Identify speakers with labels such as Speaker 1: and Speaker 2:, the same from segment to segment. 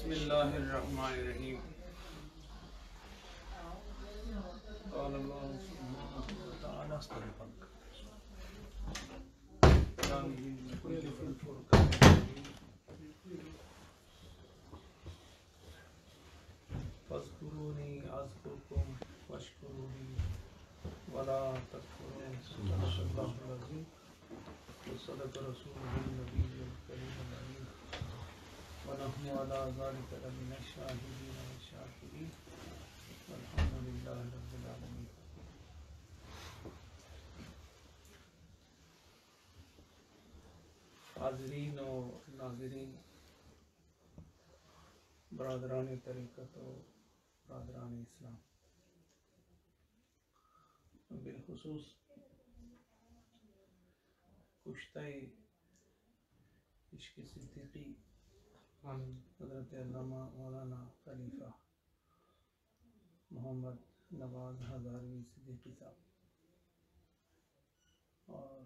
Speaker 1: بسم الله الرحمن الرحيم قال الله سبحانه وتعالى لا يجوز كل في الفرقان فاذكروني أذكركم واشكروني ولا تكفرون صدق الله العظيم وصدق رسوله النبي الكريم الأمين ونحن على ذلك لمن الشاهدين والشاكرين. والحمد لله رب العالمين. حاضرین و ناظرین، برادران طریقت و برادران اسلام، بالخصوص کشتہ عشق صدیقی حضرت علامہ مولانا خلیفہ محمد نواز ہزاروی صدیقی صاحب۔ اور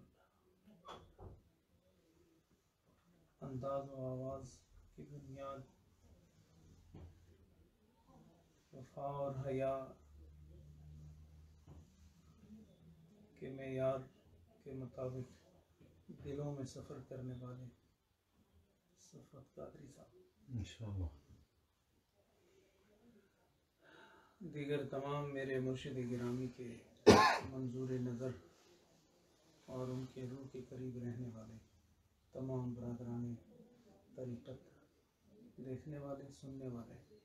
Speaker 1: انداز و آواز کی بنیاد وفا اور حیا کے معیار کے مطابق دلوں میں سفر کرنے والے صفت قادری صاحب۔
Speaker 2: انشاءاللہ۔
Speaker 1: دیگر تمام میرے مرشد گرامی کے منظور نظر اور ان کے روح کے قریب رہنے والے تمام برادران طریقت دیکھنے والے سننے والے۔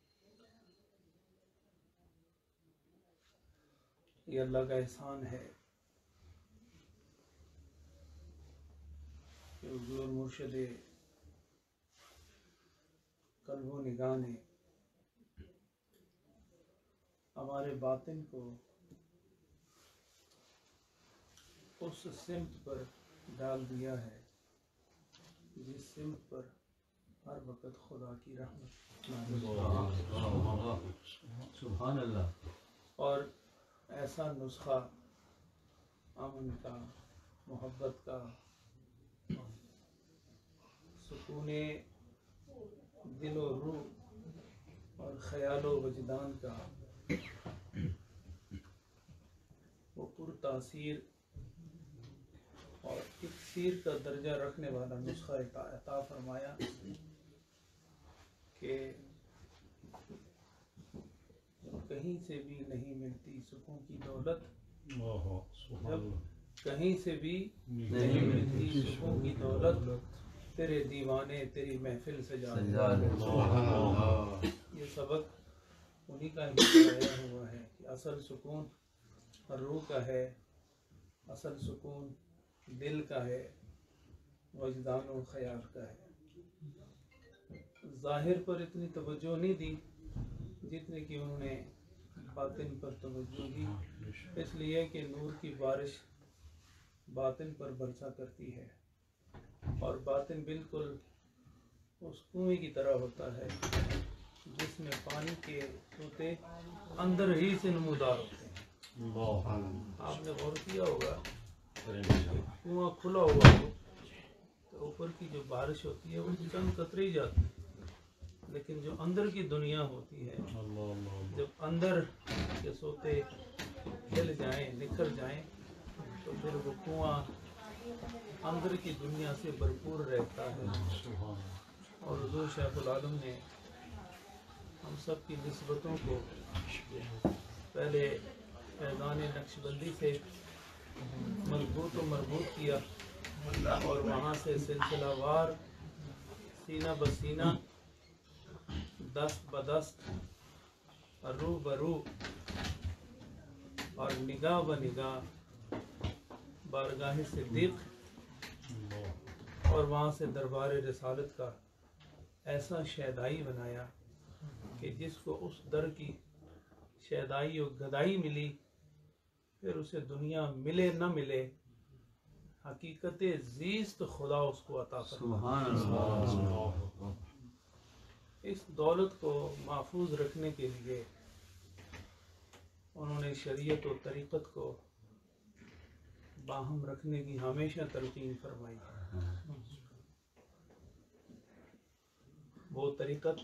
Speaker 1: یہ اللہ کا احسان ہے کہ حضور مرشد قلب و نگاہ نے ہمارے باطن کو اس سمت پر ڈال دیا ہے جس سمت پر ہر وقت خدا کی رحمت۔
Speaker 2: سبحان اللہ
Speaker 1: اور ایسا نسخہ امن کا محبت کا سکون دل و روح اور خیال و وجدان کا وہ پر تاثیر اور اکثیر کا درجہ رکھنے والا نسخہ عطا فرمایا کہ کہیں سے بھی نہیں ملتی سکون کی دولت
Speaker 2: اللہ
Speaker 1: کہیں سے بھی نہیں ملتی سکون کی دولت۔ تیرے دیوانے تیری محفل سے جا
Speaker 2: سبحان اللہ۔
Speaker 1: یہ سبق انہی کا ہی ہوا ہے کہ اصل سکون روح کا ہے اصل سکون دل کا ہے وجدان و خیال کا ہے۔ ظاہر پر اتنی توجہ نہیں دی جتنے کہ انہوں نے باطن پر توجہ دی۔ اس لیے کہ نور کی بارش باطن پر برسا کرتی ہے۔ اور باطن بالکل اس کنویں کی طرح ہوتا ہے جس میں پانی کے سوتے اندر ہی سے نمودار ہوتے ہیں۔ آپ نے غور کیا ہوگا کنواں کھلا ہوا ہو تو اوپر کی جو بارش ہوتی ہے وہ چند قطرے ہی جاتی ہے لیکن جو اندر کی دنیا ہوتی ہے جب اندر کے سوتے کھل جائیں نکھر جائیں تو پھر وہ کنواں اندر کی دنیا سے بھرپور رہتا ہے۔ اور حضور شیخ العالم نے ہم سب کی نسبتوں کو پہلے فیضان نقش بندی سے مضبوط و مربوط کیا اور وہاں سے سلسلہ وار سینہ بسینہ دست بدست رو برو اور نگاہ ب نگاہ بارگاہ صدیق اور وہاں سے دربار رسالت کا ایسا شیدائی بنایا کہ جس کو اس در کی شیدائی و گدائی ملی پھر اسے دنیا ملے نہ ملے حقیقت زیست خدا اس کو عطا فرما اس دولت کو محفوظ رکھنے کے لیے انہوں نے شریعت و طریقت کو باہم رکھنے کی ہمیشہ تلقین فرمائی ہے وہ طریقت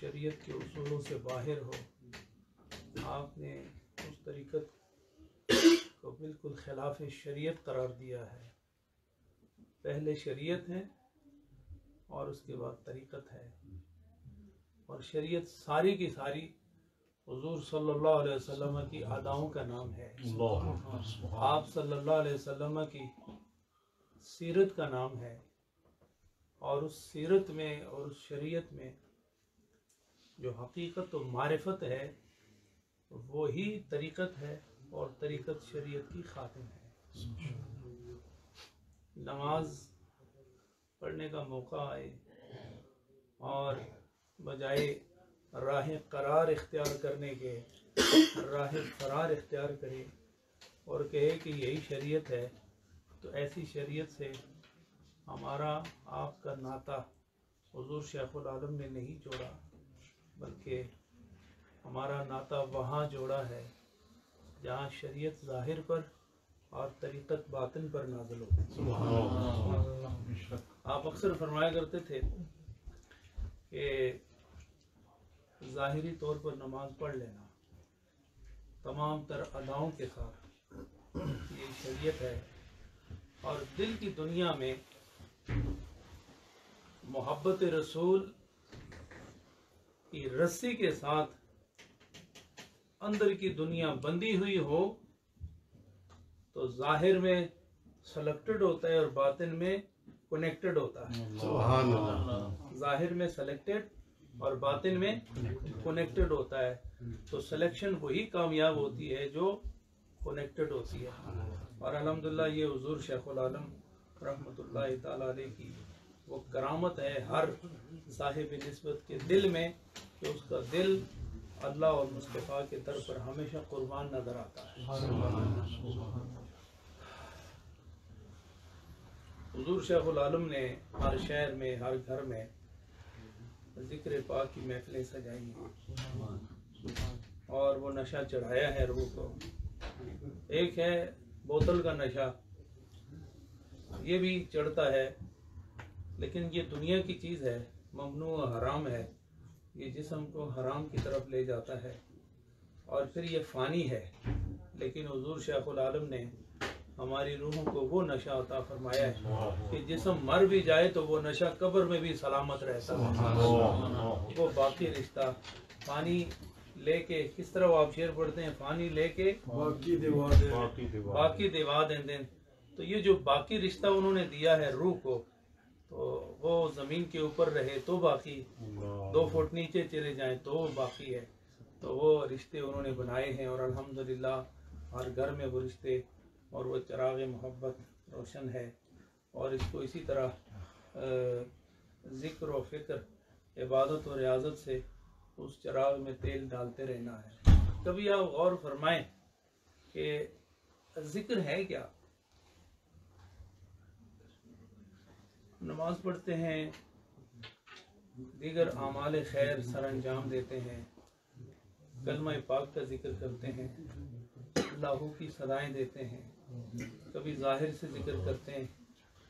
Speaker 1: شریعت کے اصولوں سے باہر ہو آپ نے اس طریقت کو بالکل خلاف شریعت قرار دیا ہے۔ پہلے شریعت ہے اور اس کے بعد طریقت ہے۔ اور شریعت ساری کی ساری حضور صلی اللہ علیہ وسلم کی اداؤں کا نام ہے۔ آپ صلی اللہ علیہ وسلم کی سیرت کا نام ہے۔ اور اس سیرت میں اور اس شریعت میں جو حقیقت و معرفت ہے، وہی طریقت ہے اور طریقت شریعت کی خاتم ہے۔ نماز پڑھنے کا موقع آئے اور بجائے راہ قرار اختیار کرنے کے، راہ فرار اختیار کرے اور کہے کہ یہی شریعت ہے، تو ایسی شریعت سے ہمارا آپ کا ناطا حضور شیخ العالم نے نہیں جوڑا، بلکہ ہمارا ناطا وہاں جوڑا ہے، جہاں شریعت ظاہر پر اور طریقت باطن پر نازل ہوتی ہے آپ اکثر فرمایا کرتے تھے کہ ظاہری طور پر نماز پڑھ لینا تمام تر اداؤں کے ساتھ یہ شریعت ہے۔ اور دل کی دنیا میں محبت رسول کی رسی کے ساتھ اندر کی دنیا بندی ہوئی ہو تو ظاہر میں سلیکٹڈ ہوتا ہے اور باطن میں کنیکٹڈ ہوتا ہے۔
Speaker 2: سبحان اللہ۔
Speaker 1: ظاہر میں سلیکٹڈ اور باطن میں کنیکٹڈ ہوتا ہے۔ تو سلیکشن وہی کامیاب ہوتی ہے جو کنیکٹڈ ہوتی ہے۔ اور الحمدللہ یہ حضور شیخ العالم رحمۃ اللہ تعالیٰ علیہ کی وہ کرامت ہے ہر صاحب نسبت کے دل میں کہ اس کا دل اللہ اور مصطفیٰ کے در پر ہمیشہ قربان نظر آتا ہے۔ حضور شیخ العالم نے ہر شہر میں، ہر گھر میں ذکر پاک کی محفلیں سجائی ہیں۔ اور وہ نشہ چڑھایا ہے روح کو۔ ایک ہے بوتل کا نشہ۔ یہ بھی چڑھتا ہے لیکن یہ دنیا کی چیز ہے ممنوع حرام ہے۔ یہ جسم کو حرام کی طرف لے جاتا ہے اور پھر یہ فانی ہے۔ لیکن حضور شیخ العالم نے ہماری روحوں کو وہ نشہ عطا فرمایا ہے کہ جسم مر بھی جائے تو وہ نشہ قبر میں بھی سلامت رہتا ہے۔ وہ باقی رشتہ پانی لے کے کس طرح وہ آپ شیر پڑھتے ہیں؟ پانی لے کے
Speaker 2: باقی
Speaker 1: دیوا دیں۔ دیں۔ تو یہ جو باقی رشتہ انہوں نے دیا ہے روح کو تو وہ زمین کے اوپر رہے تو باقی دو فٹ نیچے چلے جائیں تو وہ باقی ہے۔ تو وہ رشتے انہوں نے بنائے ہیں اور الحمدللہ ہر گھر میں وہ رشتے اور وہ چراغ محبت روشن ہے۔ اور اس کو اسی طرح ذکر و فکر عبادت و ریاضت سے اس چراغ میں تیل ڈالتے رہنا ہے۔ کبھی آپ غور فرمائیں کہ ذکر ہے کیا؟ نماز پڑھتے ہیں، دیگر اعمال خیر سر انجام دیتے ہیں، کلمہ پاک کا ذکر کرتے ہیں، اللہ کی صدائیں دیتے ہیں، کبھی ظاہر سے ذکر کرتے ہیں،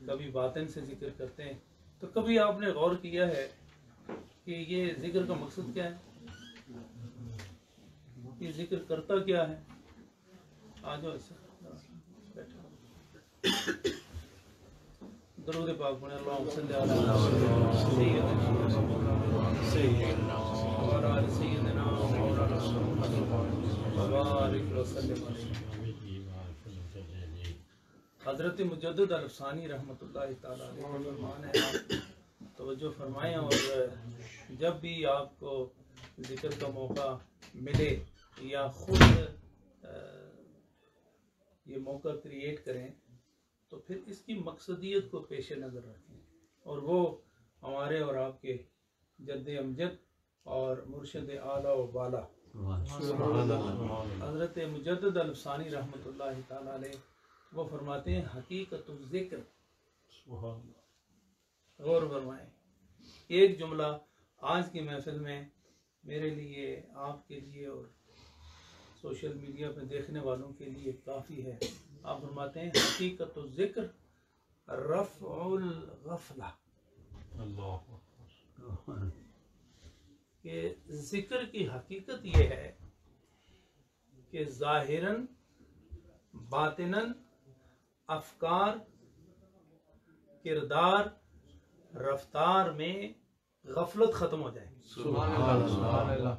Speaker 1: کبھی باطن سے ذکر کرتے ہیں۔ تو کبھی آپ نے غور کیا ہے کہ یہ ذکر کا مقصد کیا ہے؟ یہ ذکر کرتا کیا ہے؟ آ جاؤ ایسے درود پاک پڑھیں اللہم صلی علی سیدنا وعلی آل سیدنا مولانا محمد وبارک وسلم علیہ حضرت مجدد الفسانی رحمۃ اللہ تعالیٰ علیہ فرمان ہے آپ توجہ فرمائیں اور جب بھی آپ کو ذکر کا موقع ملے یا خود یہ موقع کریٹ کریں تو پھر اس کی مقصدیت کو پیش نظر رکھیں اور وہ ہمارے اور آپ کے جد امجد اور مرشد اعلیٰ و بالا۔ حضرت مجدد الفسانی رحمۃ اللہ تعالیٰ علیہ وہ فرماتے ہیں، حقیقت الذکر۔ غور فرمائیں۔ ایک جملہ آج کی محفل میں میرے لیے، آپ کے لیے اور سوشل میڈیا پہ دیکھنے والوں کے لیے کافی ہے۔ آپ فرماتے ہیں حقیقت الذکر رفع الغفلہ کہ ذکر کی حقیقت یہ ہے کہ ظاہراً باطناً افکار کردار رفتار میں غفلت ختم ہو جائے۔
Speaker 2: سبحان اللہ۔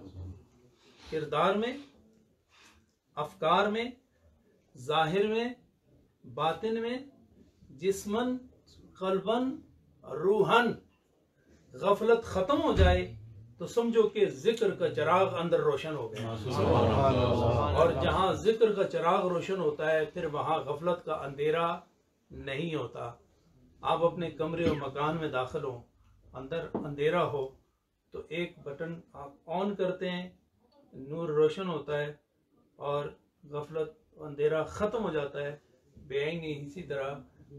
Speaker 1: کردار میں افکار میں ظاہر میں باطن میں جسمن قلبن روحن غفلت ختم ہو جائے تو سمجھو کہ ذکر کا چراغ اندر روشن ہو گیا۔ اور جہاں ذکر کا چراغ روشن ہوتا ہے پھر وہاں غفلت کا اندھیرا نہیں ہوتا۔ آپ اپنے کمرے و مکان میں داخل ہوں اندر اندھیرا ہو تو ایک بٹن آپ آن کرتے ہیں نور روشن ہوتا ہے اور غفلت اندھیرا ختم ہو جاتا ہے بے آئینی اسی طرح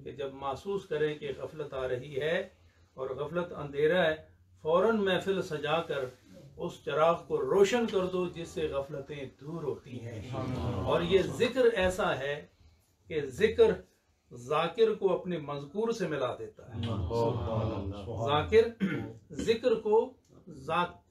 Speaker 1: کہ جب محسوس کریں کہ غفلت آ رہی ہے اور غفلت اندھیرا ہے فوراً محفل سجا کر اس چراغ کو روشن کر دو جس سے غفلتیں دور ہوتی ہیں۔ اور یہ ذکر ایسا ہے کہ ذکر ذاکر کو اپنے مذکور سے ملا دیتا ہے۔ ذاکر ذکر کو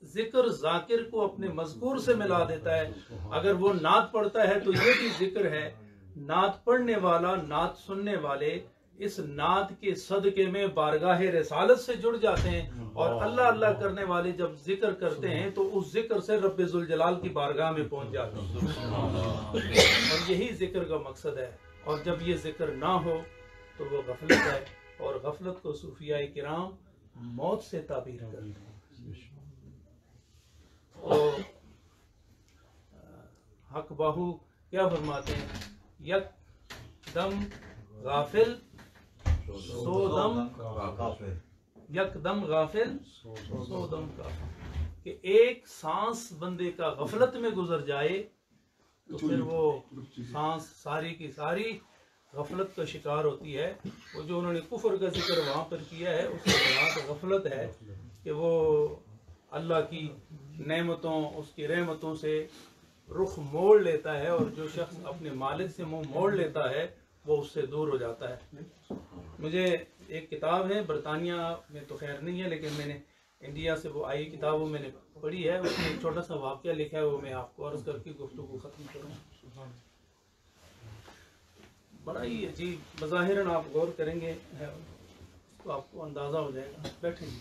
Speaker 1: ذکر ذاکر کو اپنے مذکور سے ملا دیتا ہے۔ اگر وہ نعت پڑھتا ہے تو یہ بھی ذکر ہے، نعت پڑھنے والا، نعت سننے والے اس نعت کے صدقے میں بارگاہ رسالت سے جڑ جاتے ہیں۔ اور اللہ اللہ کرنے والے جب ذکر کرتے ہیں تو اس ذکر سے رب ذوالجلال کی بارگاہ میں پہنچ جاتے ہیں۔ اور یہی ذکر کا مقصد ہے۔ اور جب یہ ذکر نہ ہو تو وہ غفلت ہے۔ اور غفلت کو صوفیاء کرام موت سے تعبیر کرتے ہیں۔ تو حق باہو کیا فرماتے ہیں؟ یک دم غافل، سو دم یک دم غافل، سو دم کا کہ ایک سانس بندے کا غفلت میں گزر جائے، تو پھر وہ سانس ساری کی ساری غفلت کا شکار ہوتی ہے۔ وہ جو انہوں نے کفر کا ذکر وہاں پر کیا ہے، اس کے غفلت ہے کہ وہ اللہ کی نعمتوں، اس کی رحمتوں سے رخ موڑ لیتا ہے اور جو شخص اپنے مالک سے منہ موڑ لیتا ہے، وہ اس سے دور ہو جاتا ہے۔ مجھے ایک کتاب ہے، برطانیہ میں تو خیر نہیں ہے، لیکن میں نے انڈیا سے وہ آئی کتاب، وہ میں نے پڑھی ہے۔ اس میں ایک چھوٹا سا واقعہ لکھا ہے، وہ میں آپ کو عرض کر کے گفتگو ختم کروں۔ بڑا ہی عجیب بظاہر آپ غور کریں گے تو آپ کو اندازہ ہو جائے گا۔ بیٹھیں۔ گے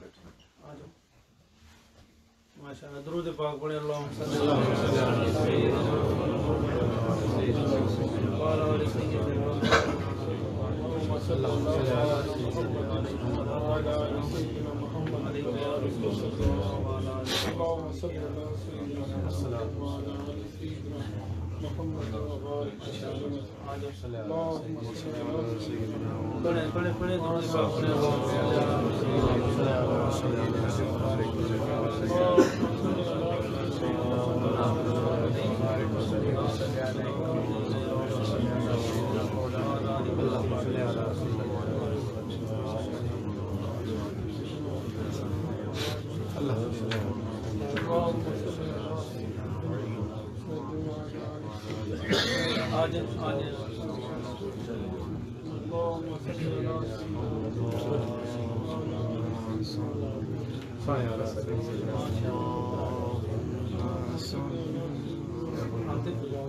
Speaker 1: بیٹھیں آ جاؤ ماشاء درود پاک پڑھے اللہ صلی اللہ علیہ وسلم۔ وعلى آل سيدنا اللهم صل على محمد وعلى آل سيدنا محمد يا رسول الله وعلى آل اللهم صل سيدنا محمد وعلى آل سيدنا محمد وبارك وسلم اللهم صل على سيدنا پڑھیں پڑھیں پڑھیں درود پاک پڑھیں اللهم صل على آج آج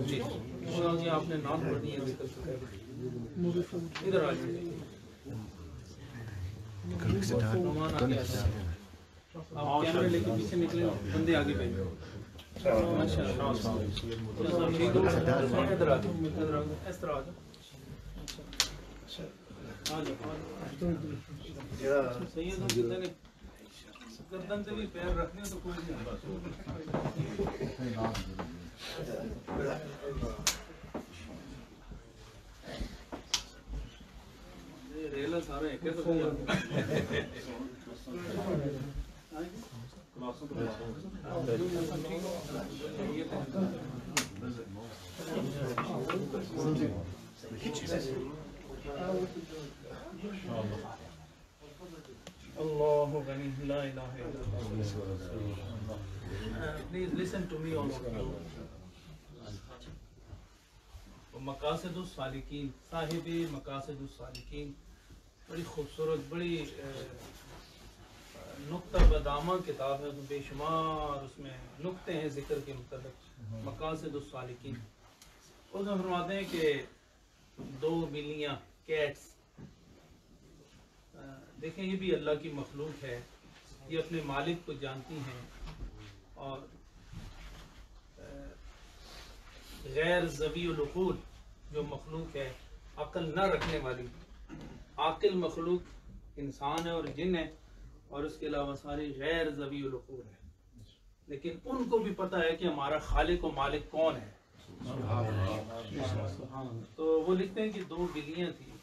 Speaker 1: جی جی آپ نے نام پڑھ ہے ادھر آ جائیے۔ آپ کیمرے لے کے پیچھے نکلے بندے آگے بھیجو ماشاء پلیز لسن مقاصد السالکین صاحب مقاصد السالکین بڑی خوبصورت بڑی نقطہ بدامہ کتاب ہے تو بے شمار اس میں نقطے ہیں ذکر کے متعلق، مقاصد السالکین اس میں فرماتے ہیں کہ دو بلیاں کیٹس، دیکھیں یہ بھی اللہ کی مخلوق ہے، یہ اپنے مالک کو جانتی ہیں اور غیر زبی العقول جو مخلوق ہے، عقل نہ رکھنے والی، عاقل مخلوق انسان ہے اور جن ہے۔ اور اس کے علاوہ ساری غیر زبی العقول ہے لیکن ان کو بھی پتہ ہے کہ ہمارا خالق و مالک کون ہے۔ تو وہ لکھتے ہیں کہ دو بلیاں تھیں۔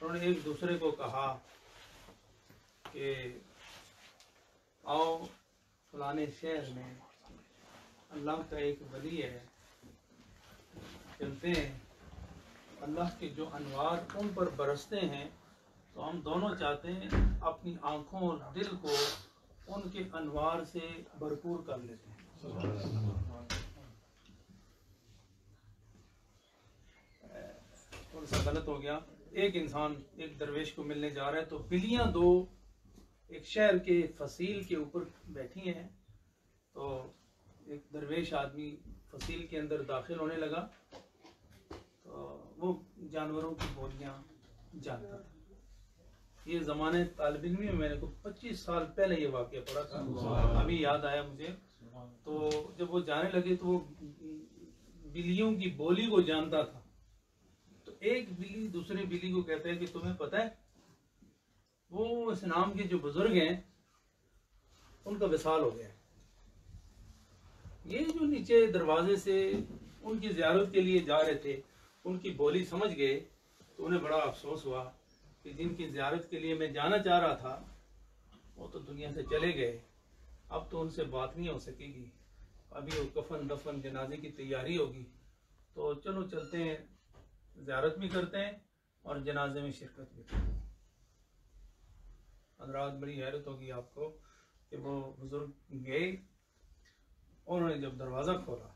Speaker 1: انہوں نے ایک دوسرے کو کہا کہ آؤ فلانے شہر میں اللہ کا ایک ولی ہے۔ چلتے ہیں۔ اللہ کے جو انوار ان پر برستے ہیں تو ہم دونوں چاہتے ہیں اپنی آنکھوں اور دل کو ان کے انوار سے بھرپور کر لیتے ہیں۔ تھوڑا سا غلط ہو گیا۔ ایک انسان، ایک درویش کو ملنے جا رہا ہے تو بلیاں دو ایک شہر کے فصیل کے اوپر بیٹھی ہیں۔ تو ایک درویش آدمی فصیل کے اندر داخل ہونے لگا۔ تو وہ جانوروں کی بولیاں جانتا تھا۔ یہ زمانے طالب علمی میں میں نے کو پچیس سال پہلے یہ واقعہ پڑھا تھا۔ ابھی یاد آیا مجھے۔ تو جب وہ جانے لگے تو وہ بلیوں کی بولی کو جانتا تھا۔ تو ایک بلی دوسرے بلی کو کہتا ہے کہ تمہیں پتہ ہے وہ اس نام کے جو بزرگ ہیں ان کا وصال ہو گیا۔ ہے یہ جو نیچے دروازے سے ان کی زیارت کے لیے جا رہے تھے ان کی بولی سمجھ گئے تو انہیں بڑا افسوس ہوا۔ کہ جن کی زیارت کے لیے میں جانا چاہ رہا تھا، وہ تو دنیا سے چلے گئے۔ اب تو ان سے بات نہیں ہو سکے گی۔ ابھی وہ کفن دفن جنازے کی تیاری ہوگی۔ تو چلو چلتے ہیں، زیارت بھی کرتے ہیں اور جنازے میں شرکت بھی کرتے ہیں۔ حضرات، بڑی حیرت ہوگی آپ کو کہ وہ بزرگ گئے۔ انہوں نے جب دروازہ کھولا،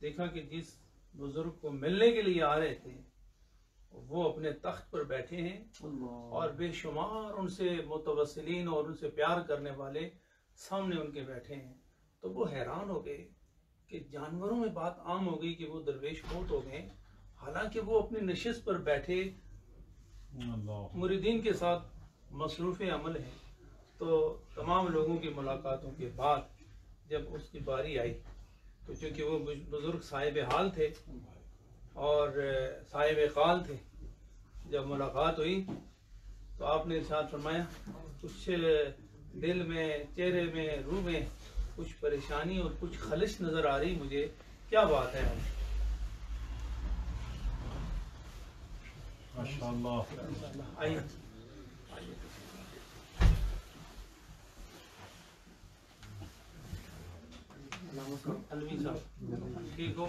Speaker 1: دیکھا کہ جس بزرگ کو ملنے کے لیے آ رہے تھے وہ اپنے تخت پر بیٹھے ہیں۔ اور بے شمار ان سے متوسلین اور ان سے پیار کرنے والے سامنے ان کے بیٹھے ہیں۔ تو وہ حیران ہو گئے کہ جانوروں میں بات عام ہو گئی کہ وہ درویش موت ہو گئے۔ حالانکہ وہ اپنی نشست پر بیٹھے مریدین کے ساتھ مصروف عمل ہیں۔ تو تمام لوگوں کی ملاقاتوں کے بعد جب اس کی باری آئی تو چونکہ وہ بزرگ صاحب حال تھے اور صاحب قال تھے جب ملاقات ہوئی تو آپ نے ارشاد فرمایا کچھ دل میں چہرے میں روح میں کچھ پریشانی اور کچھ خلش نظر آ رہی مجھے کیا بات ہے آئیے الوی صاحب ٹھیک ہو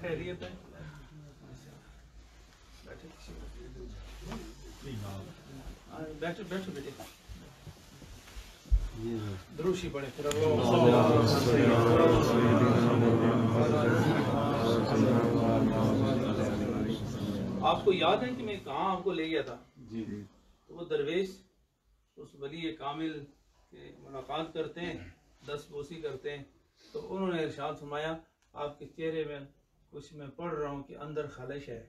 Speaker 1: خیریت ہے بیٹھو بیٹھو بیٹے دروشی آپ کو یاد ہے کہ میں کہاں آپ کو لے گیا تھا؟ تو وہ درویش، اس ولی کامل کے ملاقات کرتے ہیں، دس بوسی کرتے ہیں۔ تو انہوں نے ارشاد فرمایا، آپ کے چہرے میں کچھ میں پڑھ رہا ہوں کہ اندر خلش ہے۔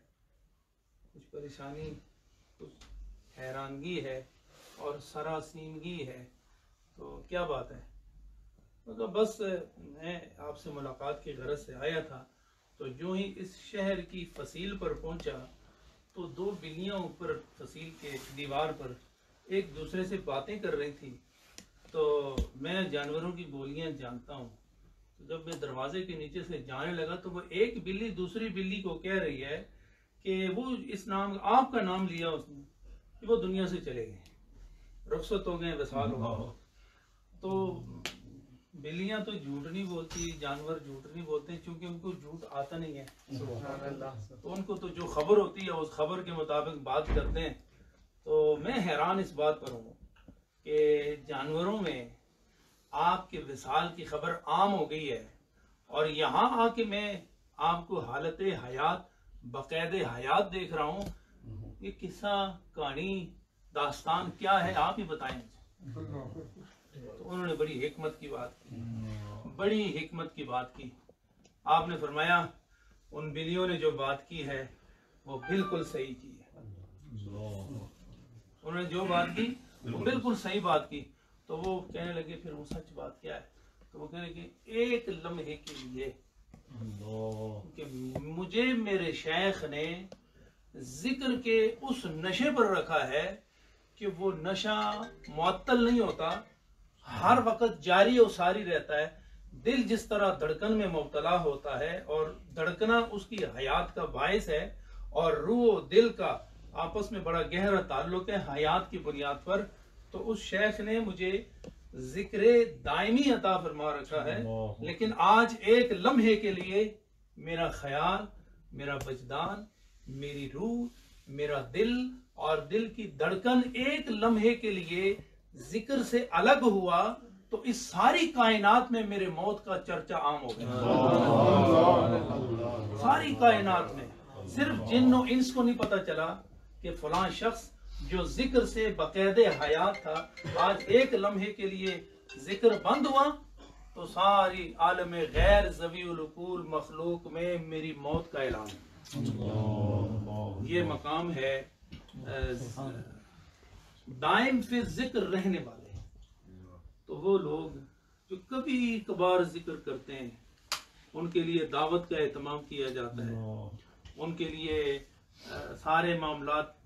Speaker 1: کچھ پریشانی، کچھ حیرانگی ہے اور سراسیمگی ہے، تو کیا بات ہے؟ مطلب بس میں آپ سے ملاقات کی غرض سے آیا تھا، تو جو ہی اس شہر کی فصیل پر پہنچا، تو دو بلیاں اوپر فصیل کے دیوار پر ایک دوسرے سے باتیں کر رہی تھی تو میں جانوروں کی بولیاں جانتا ہوں۔ تو جب میں دروازے کے نیچے سے جانے لگا، تو وہ ایک بلی دوسری بلی کو کہہ رہی ہے کہ وہ اس نام آپ کا نام لیا اس نے کہ وہ دنیا سے چلے گئے۔ رخصت ہو گئے وسال ہو گئے۔ تو بلیاں تو جھوٹ نہیں بولتی جانور جھوٹ نہیں بولتے چونکہ ان کو جھوٹ آتا نہیں ہے۔ تو ان کو تو جو خبر ہوتی ہے اس خبر کے مطابق بات کرتے ہیں۔ تو میں حیران اس بات پر ہوں کہ جانوروں میں آپ کے وصال کی خبر عام ہو گئی ہے۔ اور یہاں آ کے میں آپ کو حالت حیات باقاعد حیات دیکھ رہا ہوں، یہ قصہ، کہانی، داستان کیا ہے، آپ ہی بتائیں۔ تو انہوں نے بڑی حکمت کی بات کی۔ بڑی حکمت کی بات کی۔ آپ نے فرمایا، ان بلیوں نے جو بات کی ہے، وہ بالکل صحیح کی ہے۔ انہوں نے جو بات کی، وہ بالکل صحیح بات کی۔ تو وہ کہنے لگے، پھر وہ سچ بات کیا ہے؟ تو وہ کہنے لگے، ایک لمحے کے لیے کہ مجھے میرے شیخ نے ذکر کے اس نشے پر رکھا ہے کہ وہ نشہ معطل نہیں ہوتا، ہر وقت جاری و ساری رہتا ہے، دل جس طرح دھڑکن میں مبتلا ہوتا ہے اور دھڑکنا اس کی حیات کا باعث ہے اور روح و دل کا آپس میں بڑا گہرا تعلق ہے، حیات کی بنیاد پر۔ تو اس شیخ نے مجھے ذکر دائمی عطا فرما رکھا ہے لیکن آج ایک لمحے کے لیے میرا خیال میرا وجدان میری روح میرا دل اور دل کی دھڑکن ایک لمحے کے لیے ذکر سے الگ ہوا تو اس ساری کائنات میں میرے موت کا چرچا عام ہو گیا۔ ساری کائنات میں صرف جن و انس کو نہیں پتا چلا کہ فلاں شخص جو ذکر سے بقید حیات تھا آج ایک لمحے کے لیے ذکر بند ہوا تو ساری عالم غیر زوی القول مخلوق میں میری موت کا اعلان۔ یہ مقام ہے دائم فی ذکر رہنے والے تو وہ لوگ جو کبھی کبھار ذکر کرتے ہیں ان کے لیے دعوت کا اہتمام کیا جاتا ہے۔ ان کے لیے سارے معاملات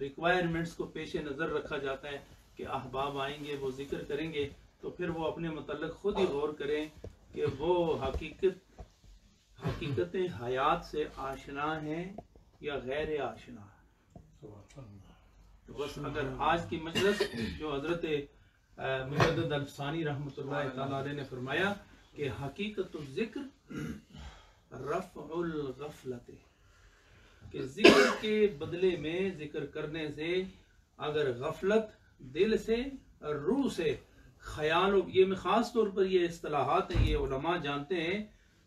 Speaker 1: ریکوائرمنٹس کو پیش نظر رکھا جاتا ہے کہ احباب آئیں گے، وہ ذکر کریں گے، تو پھر وہ اپنے متعلق خود ہی غور کریں کہ وہ حقیقت حقیقت حیات سے آشنا ہیں یا غیر آشنا تو بس اگر آج کی مجلس جو حضرت مجدد الفسانی رحمۃ اللہ تعالیٰ علیہ نے فرمایا کہ حقیقت الذکر رفع الغفلت کہ ذکر کے بدلے میں ذکر کرنے سے اگر غفلت دل سے روح سے خیال یہ میں خاص طور پر یہ اصطلاحات ہیں یہ علماء جانتے ہیں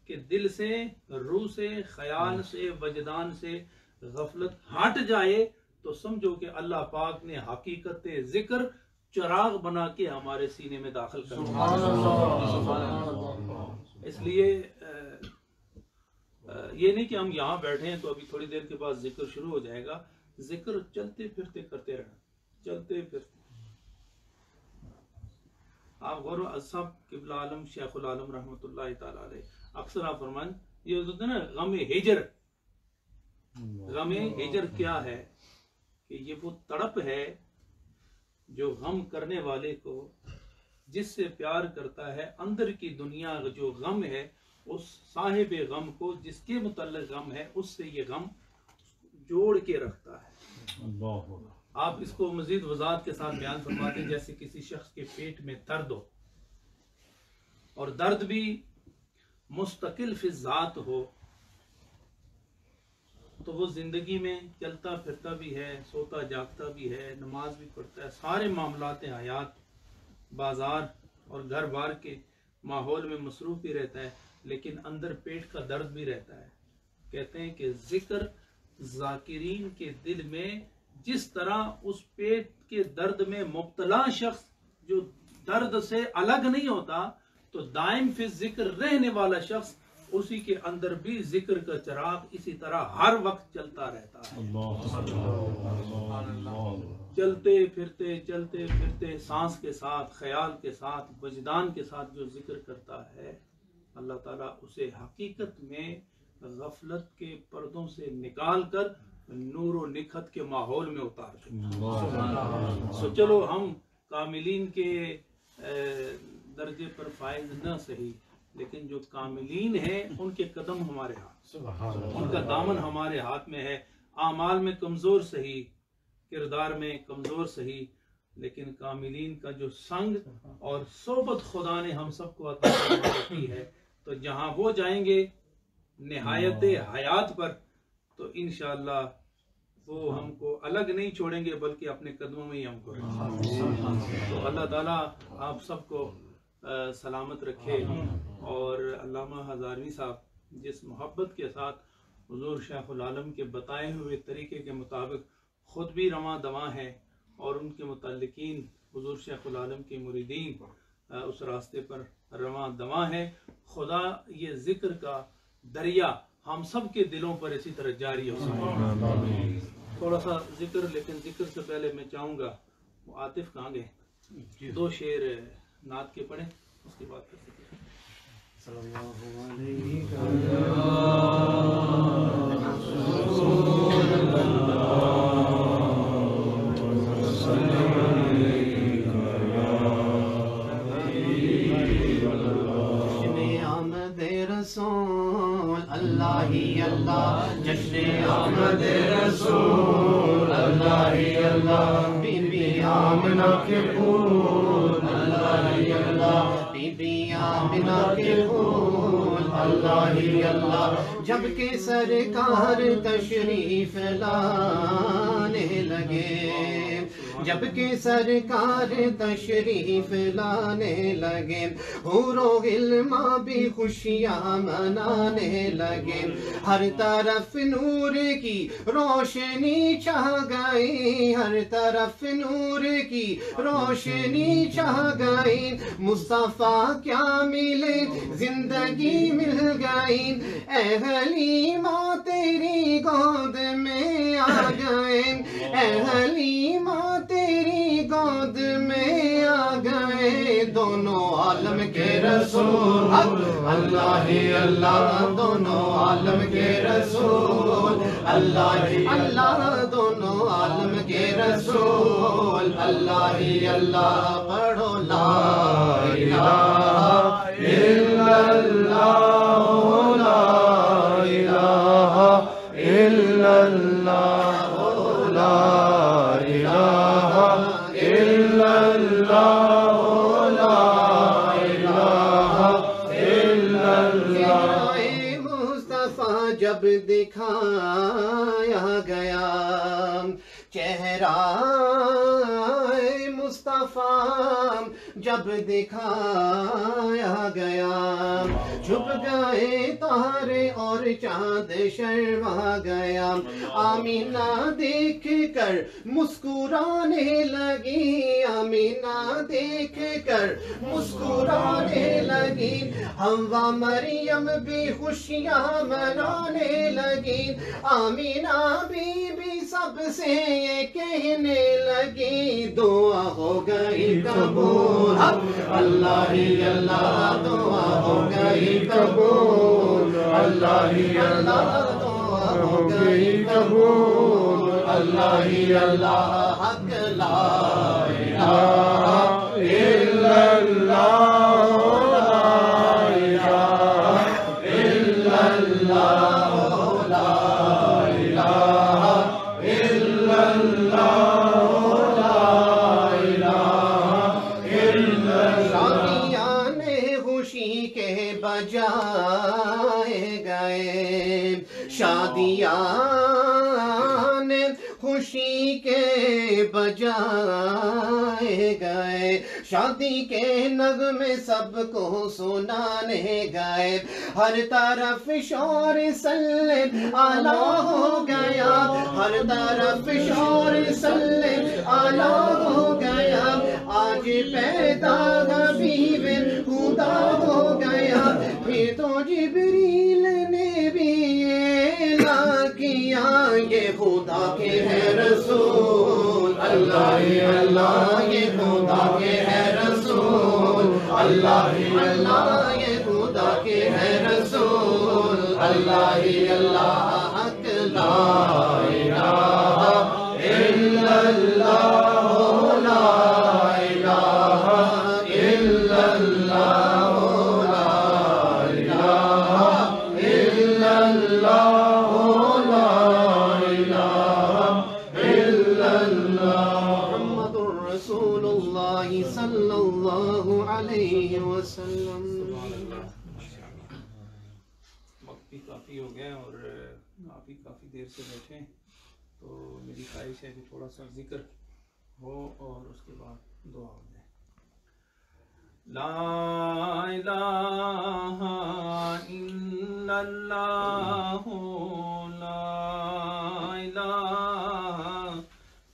Speaker 1: کہ دل سے روح سے خیال سے وجدان سے غفلت ہٹ جائے تو سمجھو کہ اللہ پاک نے حقیقت ذکر چراغ بنا کے ہمارے سینے میں داخل کر اس لیے یہ نہیں کہ ہم یہاں بیٹھے ہیں تو ابھی تھوڑی دیر کے بعد ذکر شروع ہو جائے گا۔ ذکر چلتے پھرتے کرتے رہنا۔ چلتے پھرتے۔ آپ غور صاحب قبل عالم، شیخ العالم رحمۃ اللہ تعالی علیہ۔ اکثر آپ فرمان یہ ہوتا ہے نا، غم ہجر۔ غم ہجر کیا ہے؟ کہ یہ وہ تڑپ ہے جو غم کرنے والے کو، جس سے پیار کرتا ہے، اندر کی دنیا جو غم ہے اس صاحب غم کو جس کے متعلق غم ہے اس سے یہ غم جوڑ کے رکھتا ہے۔ آپ اس کو مزید وضاحت کے ساتھ بیان فرماتے ہیں جیسے کسی شخص کے پیٹ میں درد ہو۔ اور درد بھی مستقل فی ذات ہو تو وہ زندگی میں چلتا پھرتا بھی ہے سوتا جاگتا بھی ہے نماز بھی پڑھتا ہے سارے معاملات حیات بازار اور گھر بار کے ماحول میں مصروف بھی رہتا ہے۔ لیکن اندر پیٹ کا درد بھی رہتا ہے۔ کہتے ہیں کہ ذکر ذاکرین کے دل میں جس طرح اس پیٹ کے درد میں مبتلا شخص جو درد سے الگ نہیں ہوتا تو دائم فی ذکر رہنے والا شخص اسی کے اندر بھی ذکر کا چراغ اسی طرح ہر وقت چلتا رہتا ہے۔ چلتے پھرتے چلتے پھرتے سانس کے ساتھ خیال کے ساتھ وجدان کے ساتھ جو ذکر کرتا ہے اللہ تعالیٰ اسے حقیقت میں غفلت کے پردوں سے نکال کر نور و نکھت کے ماحول میں اتار سو چلو ہم کاملین کے درجے پر فائز نہ صحیح لیکن جو کاملین ہیں ان کے قدم ہمارے ہاتھ۔ ان کا دامن ہمارے ہاتھ میں ہے۔ اعمال میں کمزور صحیح کردار میں کمزور صحیح لیکن کاملین کا جو سنگ اور صحبت خدا نے ہم سب کو عطا کی ہے تو جہاں وہ جائیں گے نہایت حیات پر تو انشاءاللہ وہ ہم کو الگ نہیں چھوڑیں گے بلکہ اپنے قدموں میں ہی ہم کو تو اللہ تعالیٰ آپ سب کو سلامت رکھے۔ اور علامہ ہزاروی صاحب جس محبت کے ساتھ حضور شیخ العالم کے بتائے ہوئے طریقے کے مطابق خود بھی رواں دواں ہیں اور ان کے متعلقین حضور شیخ العالم کے مریدین اس راستے پر رواں دواں ہے خدا یہ ذکر کا دریا ہم سب کے دلوں پر اسی طرح جاری ہو۔ سکے تھوڑا سا ذکر لیکن ذکر سے پہلے میں چاہوں گا وہ عاطف کہاں گئے؟ دو شعر نعت کے پڑھیں اس کے بعد پھر ذکر۔
Speaker 3: جشن آمد رسول، اللہ ہی اللہ، بی بی آمنہ کے پھول، اللہ ہی اللہ، بی بی آمنہ کے پھول، اللہ ہی اللہ۔ جبکہ سرکار تشریف لانے لگے جبکہ سرکار تشریف لانے لگے حور و بھی خوشیاں منانے لگے۔ ہر طرف نور کی روشنی چھا گئی، ہر طرف نور کی روشنی چھا گئی۔ مصطفیٰ کیا ملے؟ زندگی مل گئی۔ اے حلیمہ، تیری گود میں آ گئے۔ اے حلیمہ تیری گود میں آ گئے دونوں عالم کے رسول اللہ ہی اللہ دونوں عالم کے رسول اللہ ہی اللہ دونوں عالم کے رسول اللہ ہی اللہ پڑھو لا الہ مصطفیٰ جب دکھایا گیا۔ چہرہ مصطفیٰ۔ جب دکھایا گیا۔ چھپ گئے تارے اور چاند شرما گیا۔ آمینہ دیکھ کر مسکرانے لگی۔ آمینہ دیکھ کر مسکرانے لگی۔ ہوا مریم بھی خوشیاں منانے لگی۔ آمینہ بی بی سب سے یہ کہنے لگی، دعا ہو گئی قبول۔ اللہ ہی اللہ دعا ہو گئی قبول اللہ ہی اللہ دعا ہو گئی قبول اللہ ہی اللہ حق لا الہ شادی کے نغمے سب کو سنانے گئے ہر طرف شور سلم، آلہ ہو گیا۔ ہر طرف شور سلم، آلہ ہو گیا۔ آج پیدا حبیب خدا ہو گیا۔ پھر تو جبریل نے بھی اعلان کیا۔ یہ خدا کے ہے رسول۔ اللہ اللہ، یہ خدا کے ہے رسول اللہ ہی اللہ یہ خدا کے ہے رسول اللہ ہی تھوڑا سا ذکر ہو اور اس کے بعد دعا ہو جائے۔ لا الہ الا اللہ، لا الہ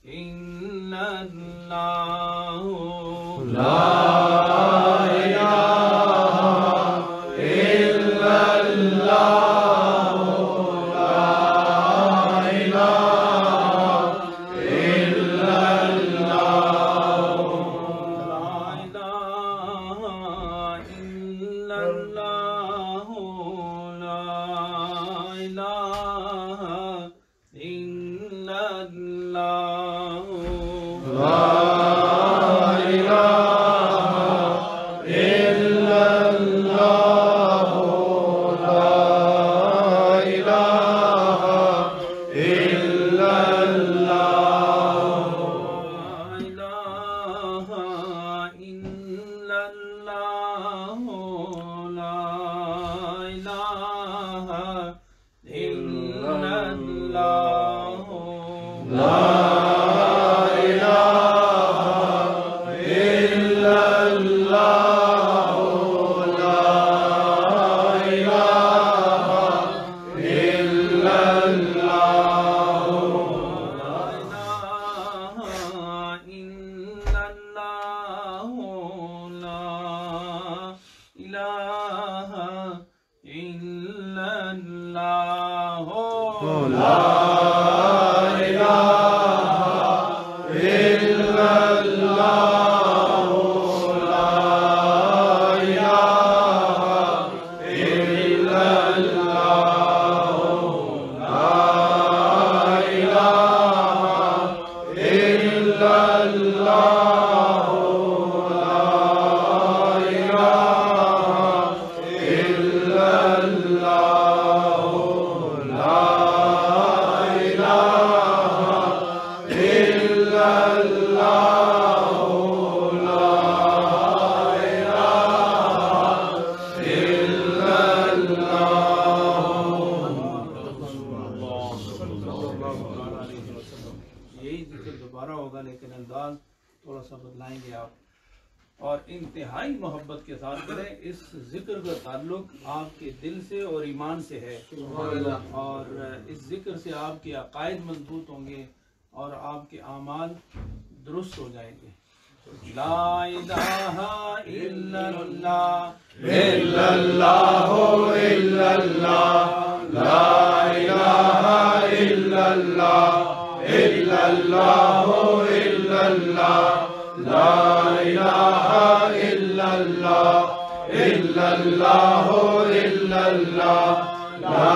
Speaker 3: الا اللہ، لا
Speaker 1: وجہ سے آپ کے عقائد مضبوط ہوں گے اور آپ کے اعمال درست ہو جائیں گے۔ لا
Speaker 3: الہ الا اللہ۔ الا اللہ الا اللہ۔ لا الہ الا اللہ۔ الا اللہ الا اللہ۔ لا الہ الا اللہ۔ الا اللہ
Speaker 1: الا اللہ۔ لا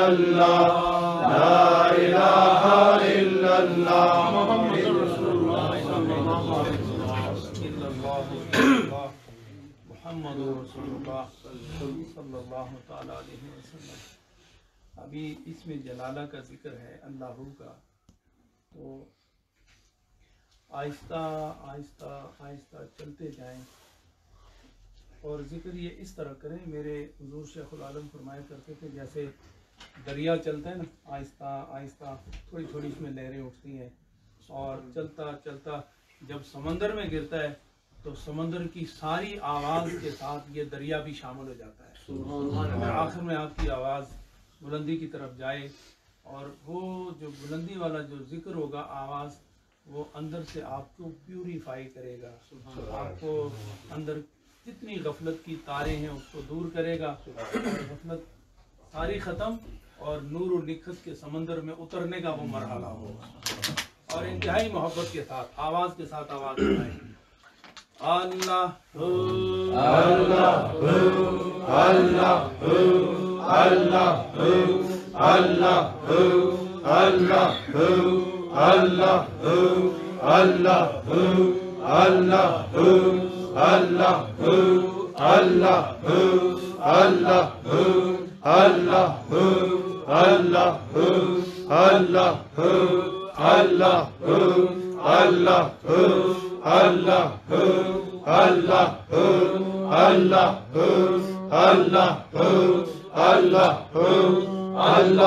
Speaker 4: اللہ لا الہ الا اللہ
Speaker 1: محمد رسول اللہ محمد رسول اللہ صلی اللہ علیہ وسلم ابھی اس میں جلالہ کا ذکر ہے، اللہ کا۔ تو آہستہ آہستہ آہستہ چلتے جائیں۔ اور ذکر یہ اس طرح کریں، میرے حضور شیخ العالم فرمایا کرتے تھے، جیسے دریا چلتا ہے نا آہستہ آہستہ تھوڑی تھوڑی اس میں لہریں اٹھتی ہیں۔ اور چلتا چلتا جب سمندر میں گرتا ہے تو سمندر کی ساری آواز کے ساتھ یہ دریا بھی شامل ہو جاتا ہے۔ آخر میں آپ کی آواز بلندی کی طرف جائے اور وہ جو بلندی والا جو ذکر ہوگا آواز وہ اندر سے آپ کو پیوریفائی کرے گا۔ آپ کو اندر جتنی غفلت کی تاریں ہیں اس کو دور کرے گا۔ غفلت ساری ختم اور نور و نکھت کے سمندر میں اترنے کا وہ مرحلہ ہوگا اور انتہائی محبت کے ساتھ آواز کے ساتھ آواز اٹھائیں اللہ Allah o Allah o Allah o Allah o Allah o Allah o Allah o
Speaker 4: Allah o Allah o Allah o Allah Allahu, Allah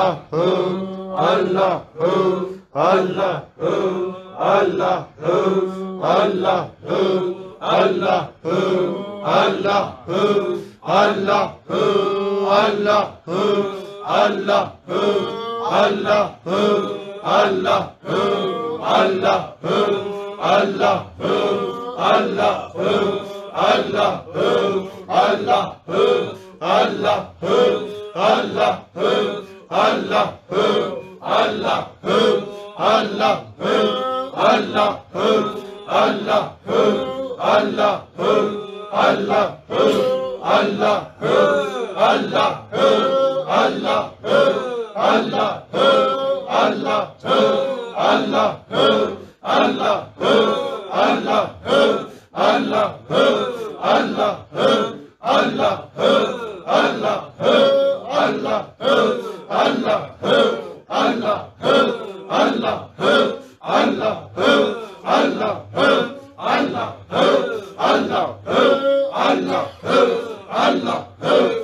Speaker 4: Allahu, Allah Allahu, Allah Allahu, Allah Allahu, Allah Allahu, Allah Allahu, Allah Allahu, Allah Allahu.
Speaker 3: Allah hu Allah hu Allah hu Allah hu Allah hu Allah hu Allah hu Allah hu Allah hu Allah hu Allah Allahu Allah, Allahu Allah, Allahu Allah, Allahu Allah, Allahu Allah, Allahu Allah, Allahu Allah, Allahu Allah, Allahu Allah, Allahu Allah Allahu Allah Allahu Allah Allahu Allah Allahu Allah Allahu Allah, Allah, Allah, Allah.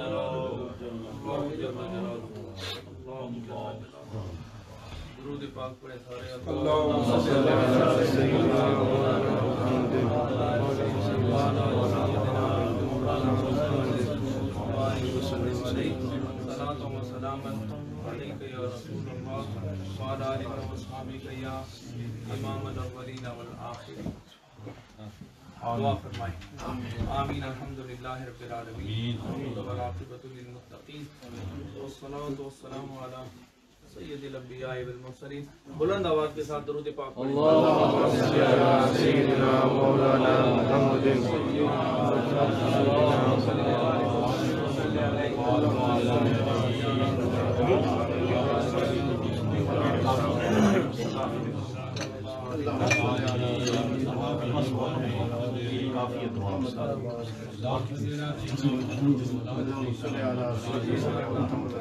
Speaker 1: درود پاک پڑے سارے دعا فرمائیں آمین، الحمدللہ رب العالمین والعاقبۃ للمتقین، والصلاة والسلام علی سید الانبیاء والمرسلین بلند آواز کے ساتھ درود پاک پڑھیں۔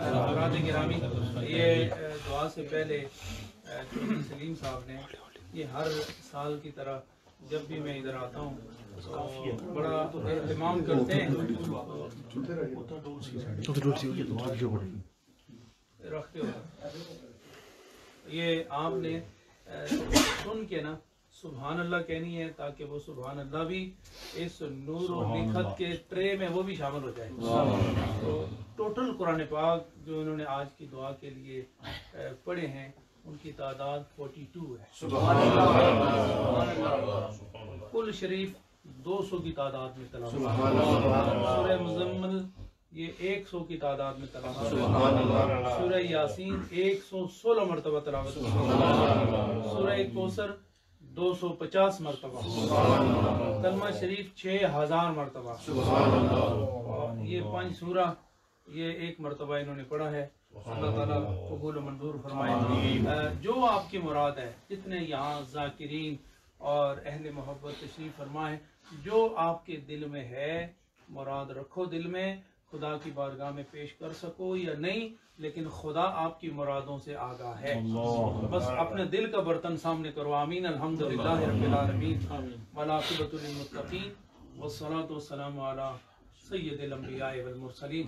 Speaker 1: حضرات گرامی، یہ دعا سے پہلے سلیم صاحب نے یہ ہر سال کی طرح جب بھی میں ادھر آتا ہوں، تو بڑا اہتمام کرتے ہیں۔ رکھتے ہو۔ یہ آپ نے سن کے نا سبحان اللہ کہنی ہے تاکہ وہ سبحان اللہ بھی اس نور و نکھت کے ٹرے میں وہ بھی شامل ہو جائے۔ تو ٹوٹل قرآن پاک جو انہوں نے آج کی دعا کے لیے پڑھے ہیں ان کی تعداد 42 ہے۔ کل شریف دو سو کی تعداد میں تلاوت۔
Speaker 2: سبحان اللہ۔
Speaker 1: سورہ مزمل یہ ایک سو کی تعداد میں تلاوت۔
Speaker 2: سبحان اللہ۔
Speaker 1: سورہ یاسین ایک سو سولہ مرتبہ تلاوت۔ سورہ کوثر دو سو پچاس مرتبہ۔ کلمہ شریف چھ ہزار مرتبہ۔
Speaker 2: سبحان اللہ
Speaker 1: اور یہ پانچ سورہ یہ ایک مرتبہ انہوں نے پڑھا ہے۔ اللہ تعالیٰ قبول و منظور فرمائے۔ جو آپ کی مراد ہے جتنے یہاں ذاکرین اور اہل محبت تشریف فرمائے جو آپ کے دل میں ہے مراد رکھو دل میں۔ خدا کی بارگاہ میں پیش کر سکو یا نہیں لیکن خدا آپ کی مرادوں سے آگاہ ہے۔ بس اپنے دل کا برتن سامنے کرو آمین الحمدللہ رب العالمین۔ ولاقبۃ للمتقین والصلاة والسلام علی سید الانبیاء والمرسلین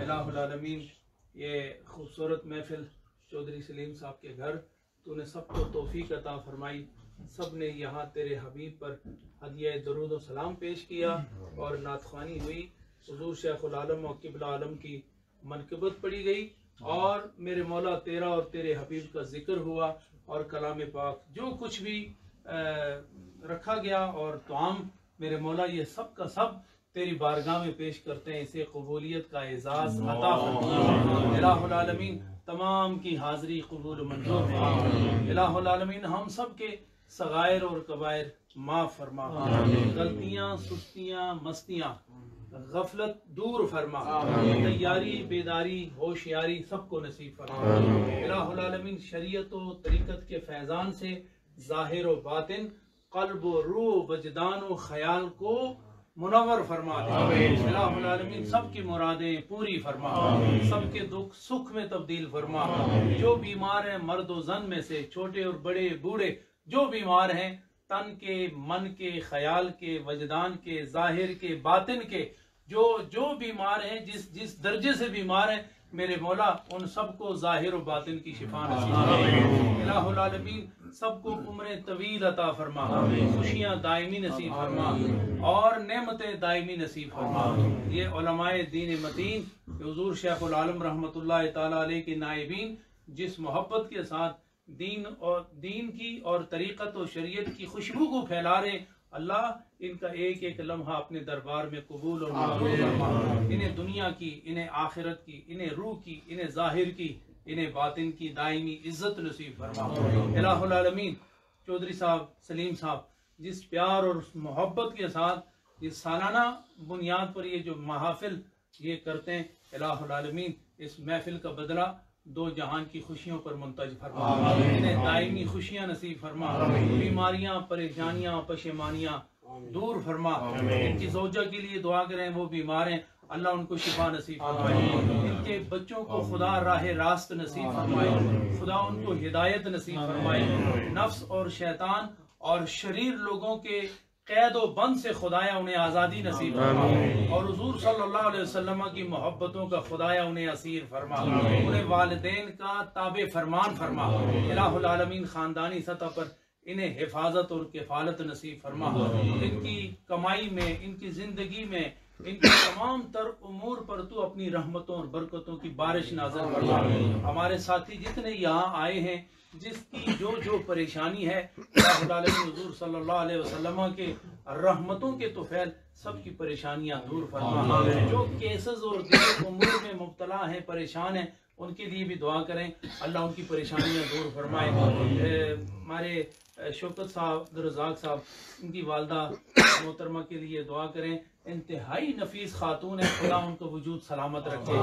Speaker 1: الہ العالمین یہ خوبصورت محفل چودھری سلیم صاحب کے گھر۔ تو نے سب کو توفیق عطا فرمائی۔ سب نے یہاں تیرے حبیب پر ہدیہ درود و سلام پیش کیا اور نعت خوانی ہوئی۔ حضور شیخ العالم و قبل عالم کی منقبت پڑی گئی اور میرے مولا تیرا اور تیرے حبیب کا ذکر ہوا اور کلام پاک جو کچھ بھی رکھا گیا اور توام میرے مولا یہ سب کا سب تیری بارگاہ میں پیش کرتے ہیں اسے قبولیت کا اعزاز عطا فرما الہ العالمین تمام کی حاضری قبول منظور فرما الہ العالمین ہم سب کے صغائر اور کبائر معاف فرما. غلطیاں سستیاں مستیاں غفلت دور فرما. تیاری بیداری ہوشیاری سب کو نصیب فرما. الہ العالمین شریعت و طریقت کے فیضان سے ظاہر و باطن قلب و روح وجدان و خیال کو منور فرما دے. الہ العالمین سب کی مرادیں پوری فرما. سب کے دکھ سکھ میں تبدیل فرما. جو بیمار ہیں مرد و زن میں سے چھوٹے اور بڑے بوڑھے جو بیمار ہیں تن کے من کے خیال کے وجدان کے ظاہر کے باطن کے جو جو بیمار ہیں جس جس درجے سے بیمار ہیں میرے مولا ان سب کو ظاہر و باطن کی شفا نصیب الہ العالمین سب کو عمر طویل عطا فرما۔ خوشیاں دائمی نصیب فرما۔ اور نعمتیں دائمی نصیب فرما۔ یہ علماء دین متین حضور شیخ العالم رحمۃ اللہ تعالی علیہ کے نائبین جس محبت کے ساتھ دین اور دین کی اور طریقت و شریعت کی خوشبو کو پھیلا رہے اللہ ان کا ایک ایک لمحہ اپنے دربار میں قبول اور انہیں دنیا کی انہیں آخرت کی انہیں روح کی انہیں ظاہر کی انہیں باطن کی دائمی عزت نصیب فرما۔ الہ العالمین چودھری صاحب سلیم صاحب جس پیار اور محبت کے ساتھ اس سالانہ بنیاد پر یہ جو محافل یہ کرتے ہیں الہ العالمین اس محفل کا بدلہ دو جہان کی خوشیوں پر منتج فرما۔ انہیں دائمی خوشیاں نصیب فرما۔ بیماریاں پریشانیاں پشیمانیاں دور فرما. ان کی زوجہ کے لیے دعا کریں وہ بیمار ہیں. اللہ ان کو شفا نصیب فرمائے. ان کے بچوں کو خدا راہ راست نصیب فرمائے. خدا ان کو ہدایت نصیب فرمائے. نفس اور شیطان اور شریر لوگوں کے قید و بند سے خدایا انہیں آزادی نصیب فرما. اور حضور صلی اللہ علیہ وسلم کی محبتوں کا خدایا انہیں اسیر فرما. انہیں والدین کا تابع فرمان فرما. الہ العالمین خاندانی سطح پر انہیں حفاظت اور کفالت نصیب فرما۔ ان کی کمائی میں ان کی زندگی میں ان کے تمام تر امور پر تو اپنی رحمتوں اور برکتوں کی بارش نازل فرما۔ ہمارے ساتھی جتنے یہاں آئے ہیں جس کی جو جو پریشانی ہے حضور صلی اللہ علیہ وسلم کے رحمتوں کے توفیل سب کی پریشانیاں دور فرما۔ جو کیسز اور دیگر امور میں مبتلا ہیں پریشان ہیں ان کے لیے بھی دعا کریں۔ اللہ ان کی پریشانیاں دور فرمائے۔ ہمارے شوکت صاحب عبدالرزاق صاحب، ان کی والدہ محترمہ کے لیے دعا کریں۔ انتہائی نفیس خاتون ہے خدا ان کو وجود سلامت رکھے۔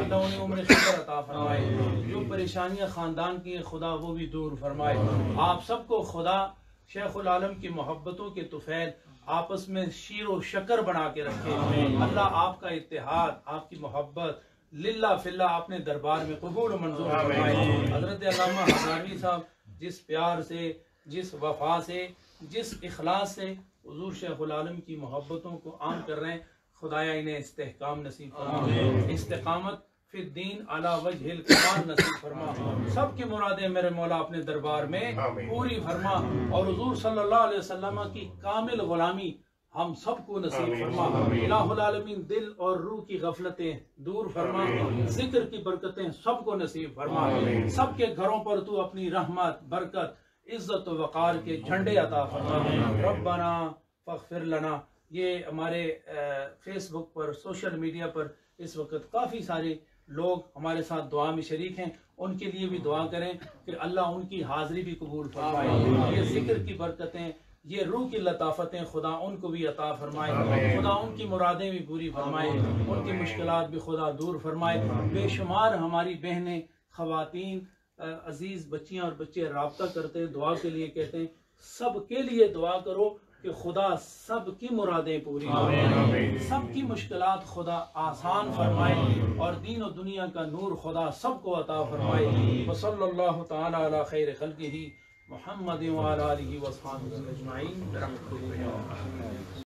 Speaker 1: اللہ انہیں عمر خبر عطا فرمائے۔ جو پریشانیاں خاندان کی ہیں، خدا وہ بھی دور فرمائے۔ آپ سب کو خدا شیخ العالم کی محبتوں کے توفیل آپس میں شیر و شکر بنا کے رکھے۔ اللہ آپ کا اتحاد، آپ کی محبت للہ فلہ اپنے دربار میں قبول و منظور فرمائے حضرت علامہ ہزاروی صاحب جس پیار سے جس وفا سے جس اخلاص سے حضور شیخ العالم کی محبتوں کو عام کر رہے ہیں خدایا انہیں استحکام نصیب فرما۔ استقامت فی الدین علی وجہ الکمال نصیب فرما۔ سب کی مرادیں میرے مولا اپنے دربار میں پوری فرما۔ اور حضور صلی اللہ علیہ وسلم کی کامل غلامی ہم سب کو نصیب فرما. الہ العالمین دل اور روح کی غفلتیں دور فرما. ذکر کی برکتیں سب کو نصیب فرما. سب کے گھروں پر تو اپنی رحمت برکت عزت و وقار کے جھنڈے عطا فرما. ربنا فاغفر لنا. یہ ہمارے فیس بک پر سوشل میڈیا پر اس وقت کافی سارے لوگ ہمارے ساتھ دعا میں شریک ہیں. ان کے لیے بھی دعا کریں کہ اللہ ان کی حاضری بھی قبول فرمائے. یہ ذکر کی برکتیں یہ روح کی لطافتیں خدا ان کو بھی عطا فرمائے خدا ان کی مرادیں بھی پوری فرمائے ان کی مشکلات بھی خدا دور فرمائے۔ بے شمار ہماری بہنیں خواتین عزیز بچیاں اور بچے رابطہ کرتے ہیں دعا کے لیے کہتے ہیں سب کے لیے دعا کرو کہ خدا سب کی مرادیں پوری فرمائے۔ سب کی مشکلات خدا آسان فرمائے اور دین و دنیا کا نور خدا سب کو عطا فرمائے۔ وصلی اللہ تعالی علی خیر خلقہ۔ محمد وعلى آله وصحبه أجمعين برحمة الله